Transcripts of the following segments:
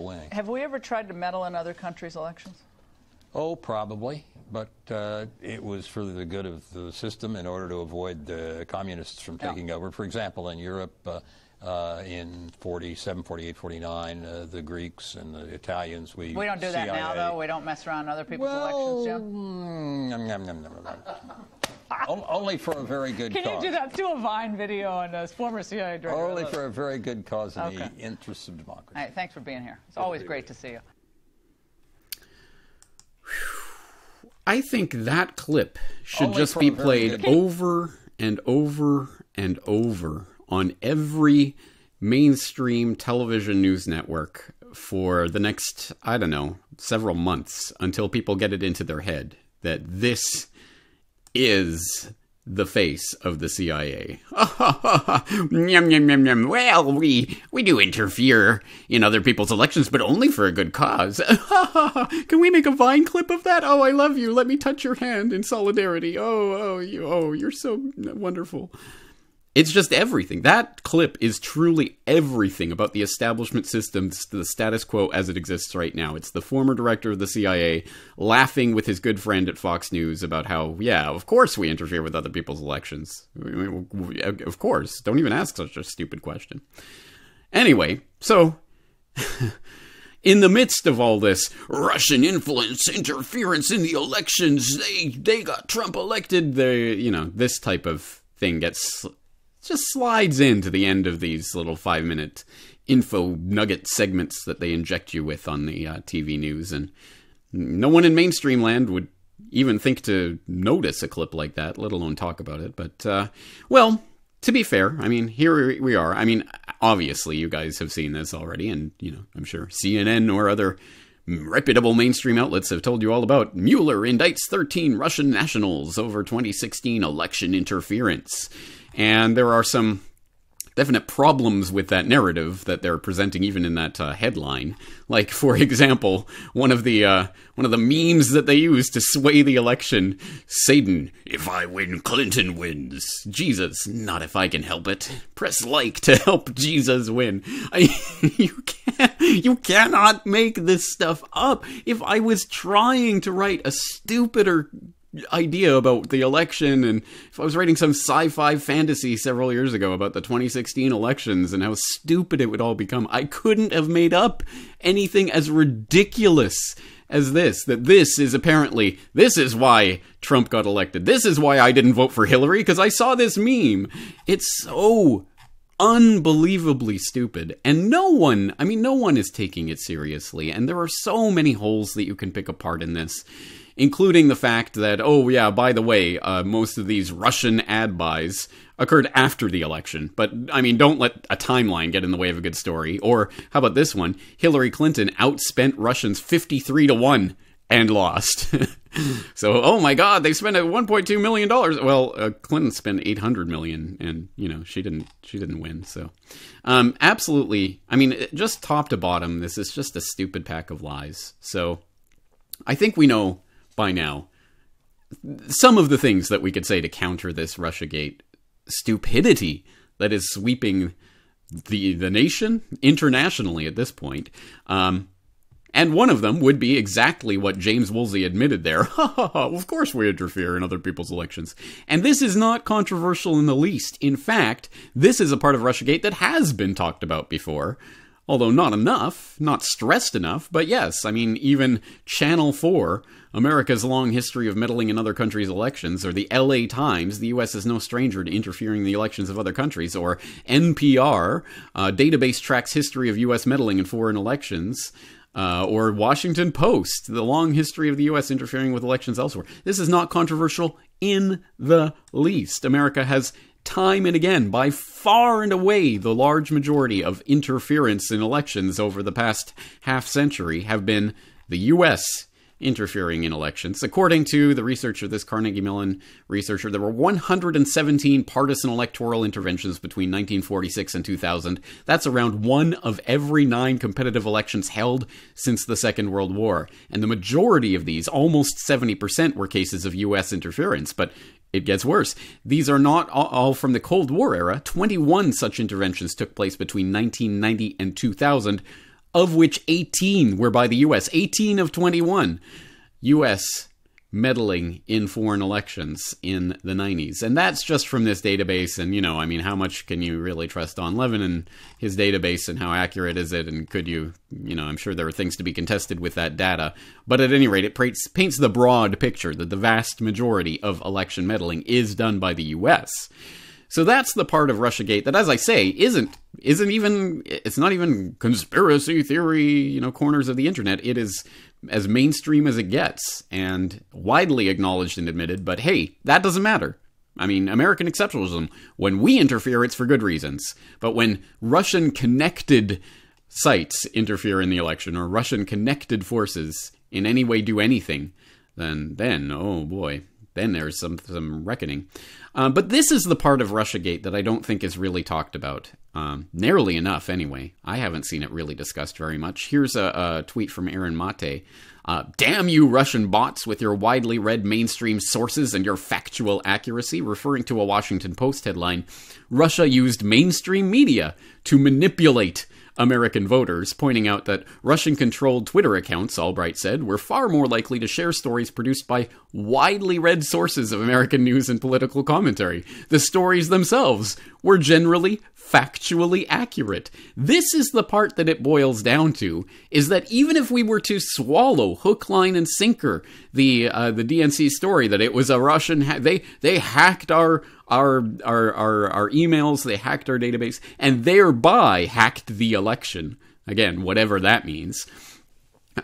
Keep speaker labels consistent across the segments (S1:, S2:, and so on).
S1: wing.
S2: Have we ever tried to meddle in other countries' elections?
S1: Oh, probably, but uh, it was for the good of the system in order to avoid the communists from taking
S2: Yeah.
S1: over. For example, in Europe, uh, uh, in 47, 48, 49, uh, the Greeks and the Italians, we
S2: We don't do that now, though. We don't mess around other people's
S1: well,
S2: elections, Jim.
S1: mm, nom, nom, nom, nom, nom. On- only for a very good
S2: Can
S1: cause.
S2: Can you do that? Do a Vine video on a former CIA director.
S1: Only for a very good cause in
S2: Okay.
S1: the interests of democracy.
S2: All right, thanks for being here. It's always great to see you.
S3: I think that clip should
S1: Only
S3: just be played over and over and over on every mainstream television news network for the next, I don't know, several months until people get it into their head that this is the face of the CIA. Yum, yum, yum, yum. Well, we we do interfere in other people's elections, but only for a good cause. Ha ha Can we make a Vine clip of that? Oh, I love you. Let me touch your hand in solidarity. Oh, oh, you, oh, you're so wonderful. It's just everything. That clip is truly everything about the establishment system, the status quo as it exists right now. It's the former director of the CIA laughing with his good friend at Fox News about how, yeah, of course we interfere with other people's elections. Of course. Don't even ask such a stupid question. Anyway, so in the midst of all this Russian influence, interference in the elections, they they got Trump elected. They, you know, this type of thing gets just slides into the end of these little five minute info nugget segments that they inject you with on the uh, TV news, and no one in mainstream land would even think to notice a clip like that, let alone talk about it. But uh, well. To be fair, I mean, here we are. I mean, obviously, you guys have seen this already, and, you know, I'm sure CNN or other reputable mainstream outlets have told you all about Mueller indicts 13 Russian nationals over 2016 election interference. And there are some definite problems with that narrative that they're presenting even in that uh, headline. Like for example one of the uh, one of the memes that they use to sway the election satan if i win clinton wins. Jesus not if i can help it. Press like to help jesus win. I, you can't you cannot make this stuff up. If i was trying to write a stupider idea about the election and if I was writing some sci-fi fantasy several years ago about the 2016 elections and how stupid it would all become, I couldn't have made up anything as ridiculous as this that this is apparently this is why Trump got elected. This is why I didn't vote for Hillary because I saw this meme. It's so unbelievably stupid and no one i mean no one is taking it seriously and there are so many holes that you can pick apart in this including the fact that, oh, yeah, by the way, uh, most of these Russian ad buys occurred after the election. But, I mean, don't let a timeline get in the way of a good story. Or, how about this one? Hillary Clinton outspent Russians 53 to 1 and lost. so, oh my God, they spent $1.2 million. Well, uh, Clinton spent 800 million and, you know, she didn't, she didn't win. So, um, absolutely. I mean, just top to bottom, this is just a stupid pack of lies. So, I think we know by now some of the things that we could say to counter this Russiagate stupidity that is sweeping the the nation internationally at this point. Um, and one of them would be exactly what James Woolsey admitted there. of course, we interfere in other people's elections. And this is not controversial in the least. In fact, this is a part of Russiagate that has been talked about before although not enough, not stressed enough. But yes, I mean, even Channel 4, America's long history of meddling in other countries' elections, or the LA Times, the U.S. is no stranger to interfering in the elections of other countries, or NPR, uh, database tracks history of U.S. meddling in foreign elections. Uh, or Washington Post, the long history of the U.S. interfering with elections elsewhere. This is not controversial in the least. America has time and again, by far and away, the large majority of interference in elections over the past half century have been the U.S. interfering in elections. According to the researcher, this Carnegie Mellon researcher, there were 117 partisan electoral interventions between 1946 and 2000. That's around one of every nine competitive elections held since the Second World War. And the majority of these, almost 70%, were cases of U.S. interference. But it gets worse. These are not all from the Cold War era. 21 such interventions took place between 1990 and 2000. of which 18 were by the US. 18 of 21 US meddling in foreign elections in the 90s. And that's just from this database. And, you know, I mean, how much can you really trust Dov Levin and his database and how accurate is it? And could you, you know, I'm sure there are things to be contested with that data. But at any rate, it paints the broad picture that the vast majority of election meddling is done by the US. So that's the part of RussiaGate that, as I say, isn't isn't even it's not even conspiracy theory, you know, corners of the internet. It is as mainstream as it gets and widely acknowledged and admitted. But hey, that doesn't matter. I mean, American exceptionalism. When we interfere, it's for good reasons. But when Russian connected sites interfere in the election or Russian connected forces in any way do anything, then then oh boy, then there's some some reckoning. Uh, but this is the part of RussiaGate that I don't think is really talked about, um, nearly enough anyway. I haven't seen it really discussed very much. Here's a, a tweet from Aaron Mate. Uh, Damn you, Russian bots, with your widely read mainstream sources and your factual accuracy, referring to a Washington Post headline Russia used mainstream media to manipulate American voters, pointing out that Russian controlled Twitter accounts, Albright said, were far more likely to share stories produced by widely read sources of American news and political commentary. The stories themselves were generally factually accurate. This is the part that it boils down to is that even if we were to swallow hook line and sinker the uh, the DNC story that it was a Russian ha- they they hacked our our, our our our emails, they hacked our database and thereby hacked the election. Again, whatever that means.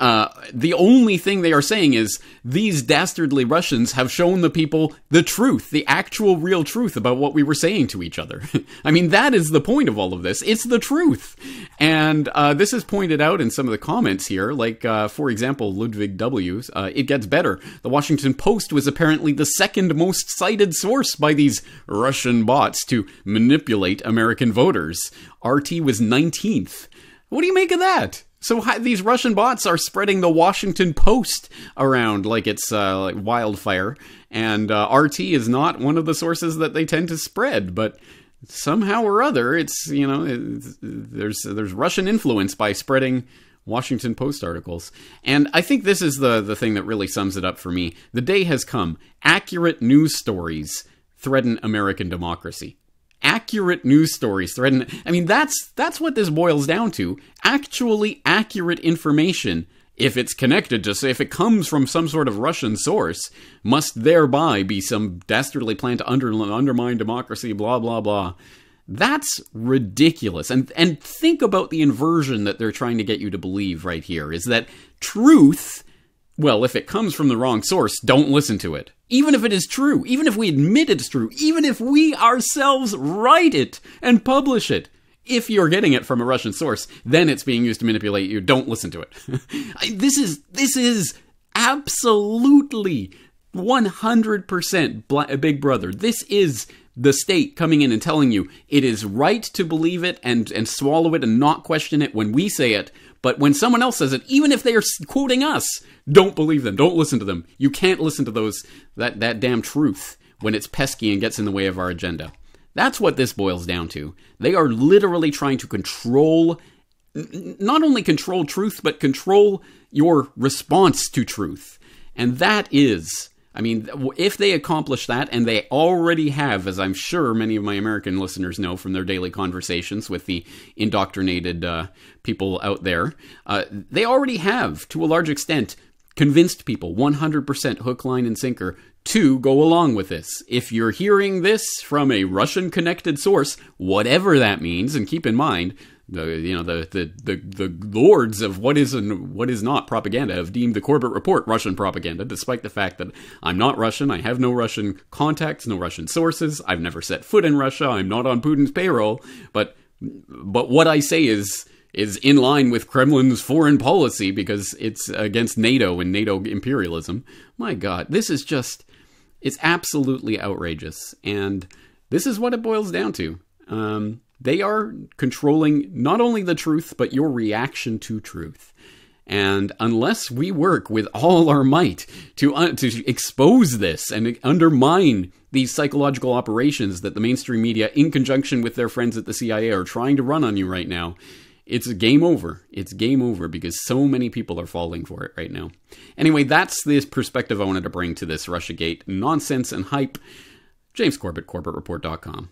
S3: Uh, the only thing they are saying is these dastardly Russians have shown the people the truth, the actual real truth about what we were saying to each other. I mean, that is the point of all of this. It's the truth. And uh, this is pointed out in some of the comments here. Like, uh, for example, Ludwig W. Uh, it gets better. The Washington Post was apparently the second most cited source by these Russian bots to manipulate American voters. RT was 19th. What do you make of that? So these Russian bots are spreading the Washington Post around like it's uh, like wildfire, and uh, RT is not one of the sources that they tend to spread. But somehow or other, it's you know it's, there's there's Russian influence by spreading Washington Post articles, and I think this is the the thing that really sums it up for me. The day has come. Accurate news stories threaten American democracy accurate news stories threaten I mean that's that's what this boils down to. Actually accurate information if it's connected to say if it comes from some sort of Russian source must thereby be some dastardly plan to under, undermine democracy blah blah blah. That's ridiculous. And and think about the inversion that they're trying to get you to believe right here is that truth well, if it comes from the wrong source, don't listen to it. Even if it is true, even if we admit it's true, even if we ourselves write it and publish it, if you're getting it from a Russian source, then it's being used to manipulate you. Don't listen to it. this is this is absolutely 100% Big Brother. This is the state coming in and telling you it is right to believe it and and swallow it and not question it when we say it but when someone else says it, even if they are quoting us, don't believe them. Don't listen to them. You can't listen to those that that damn truth when it's pesky and gets in the way of our agenda. That's what this boils down to. They are literally trying to control not only control truth but control your response to truth. And that is I mean, if they accomplish that, and they already have, as I'm sure many of my American listeners know from their daily conversations with the indoctrinated uh, people out there, uh, they already have, to a large extent, convinced people 100% hook, line, and sinker to go along with this. If you're hearing this from a Russian connected source, whatever that means, and keep in mind, the you know the, the the the lords of what is and what is not propaganda have deemed the Corbett report Russian propaganda, despite the fact that I'm not Russian, I have no Russian contacts, no Russian sources, I've never set foot in Russia, I'm not on Putin's payroll, but but what I say is is in line with Kremlin's foreign policy because it's against NATO and NATO imperialism. My God, this is just it's absolutely outrageous, and this is what it boils down to. Um, they are controlling not only the truth, but your reaction to truth. And unless we work with all our might to, uh, to expose this and undermine these psychological operations that the mainstream media, in conjunction with their friends at the CIA, are trying to run on you right now, it's game over. It's game over because so many people are falling for it right now. Anyway, that's the perspective I wanted to bring to this Russiagate nonsense and hype. James Corbett, CorbettReport.com.